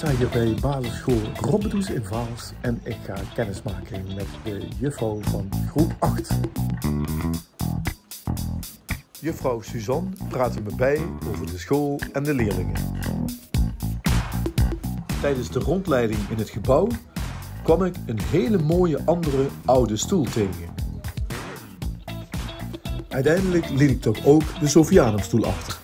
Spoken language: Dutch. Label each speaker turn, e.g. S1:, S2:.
S1: Ik sta hier bij basisschool Robbedoes in Vaals en ik ga kennismaken met de juffrouw van groep 8. Juffrouw Suzanne praat me bij over de school en de leerlingen. Tijdens de rondleiding in het gebouw kwam ik een hele mooie andere oude stoel tegen. Uiteindelijk liet ik toch ook de Sofianumstoel achter.